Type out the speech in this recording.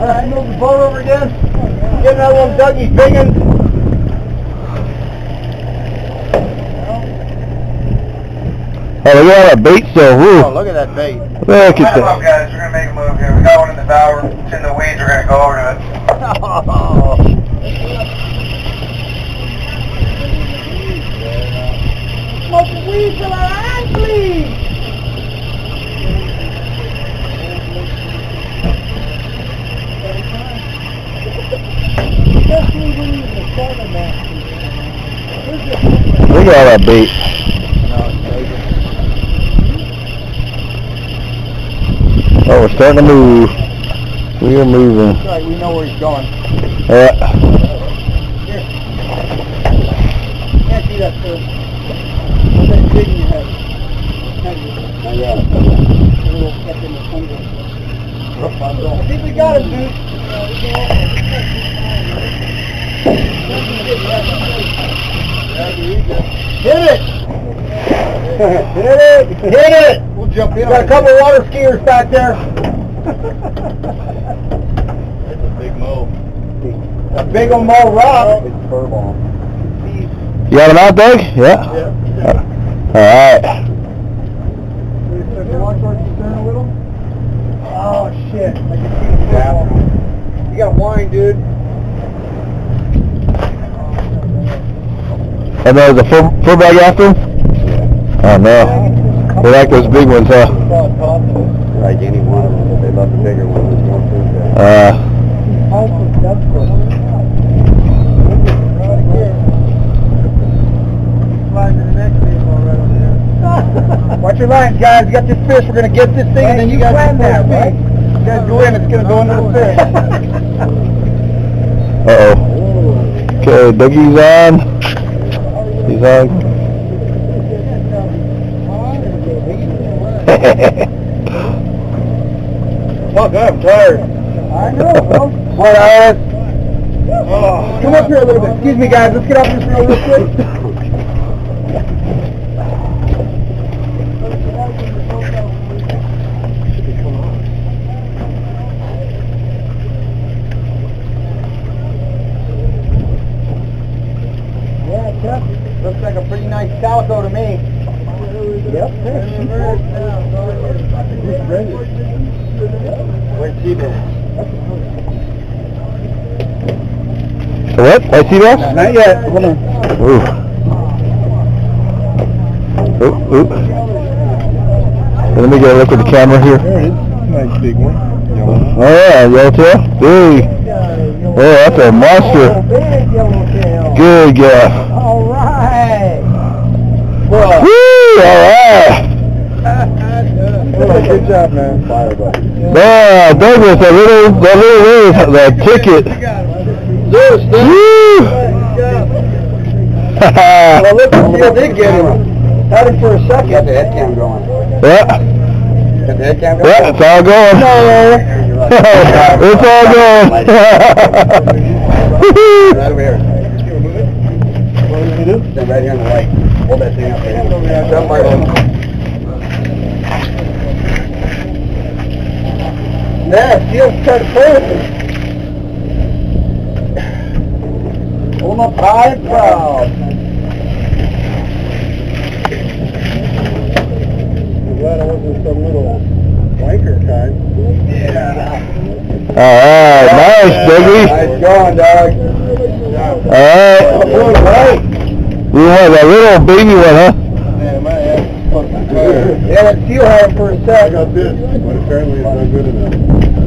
Alright, move the boat over again. Get another one, Dougie's binging. Oh, look at that bait still. Woo. Oh, look at that bait. Look at Come that. on, guys. We're gonna make a move here. We got one in the bower. It's in the weeds. We're gonna go over to it. Smoking weed Look at all that bait. Oh, we're starting to move. We are moving. Right, we know where he's going. Yeah. Can't see that, sir. Put that jig in your head. Oh, yeah. A little step in the thunder. I think we got him, dude. Hit it! Hit it! Hit it! We'll jump in. Got a couple water skiers back there. That's a big move. A big old mole rock. It's fur. You got him out, Doug? Yeah. All right. Oh shit! I can see the football. You got wine, dude. And there's a full, full bag after him? Oh, no. They like those big ones, huh? Like any one of them, but they love the bigger ones. It's more food. Uh, Watch your lines, guys. You got this fish. We're gonna get this thing, and then you, guys can that, right? You guys go in. It's gonna go into the fish. uh-oh. Okay, Dougie's on. He's on. Fuck, I'm tired. I know, bro. What, Alice? Come up here a little bit. Excuse me, guys. Let's get off this real, real quick. Yeah, Chuck. Looks like a pretty nice calico to me. Yep. Where's she been? So what? I see that? Not yet. Hold on. Ooh. Ooh, ooh. Let me get a look at the camera here. There it is. Nice big one. Oh yeah, yellowtail. Big. Oh, that's a monster. Oh, yellowtail. Good guy. All right. Woo! Alright. Good job, man. Fire, buddy. Man, Douglas, that little, that little, little, that ticket. Zeus, Woo! Well, look, you did get him. Had him for a second. Got the head cam going. yeah, Got the head cam going? yeah, it's all going. it's all going. Right over here. What do you do? Stand right here on the light. Hold that thing up there. Jump right on. Yeah, feels kind of perfect. Hold up high and proud. I'm glad I wasn't some little wanker kind. Yeah. Alright, nice, Dougie. Nice going, dog. Alright. Doing right. We have a little baby one, huh? Man, my ass fucking tired. Yeah, that seal had him for a I sec. I got this, but apparently it's not good enough.